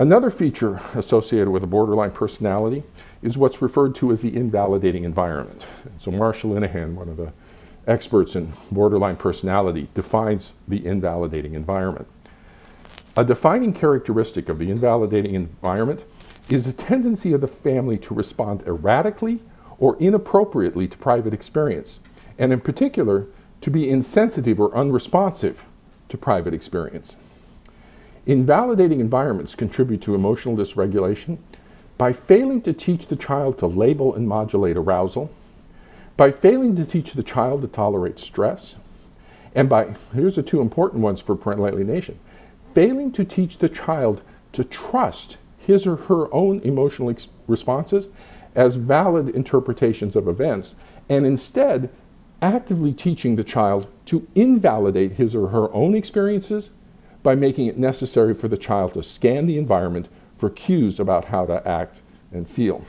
Another feature associated with a borderline personality is what's referred to as the invalidating environment. So Marsha Linehan, one of the experts in borderline personality, defines the invalidating environment. A defining characteristic of the invalidating environment is a tendency of the family to respond erratically or inappropriately to private experience, and in particular, to be insensitive or unresponsive to private experience. Invalidating environments contribute to emotional dysregulation. By failing to teach the child to label and modulate arousal, by failing to teach the child to tolerate stress, and by, here's the two important ones for parental alienation, failing to teach the child to trust his or her own emotional responses as valid interpretations of events, and instead actively teaching the child to invalidate his or her own experiences by making it necessary for the child to scan the environment for cues about how to act and feel.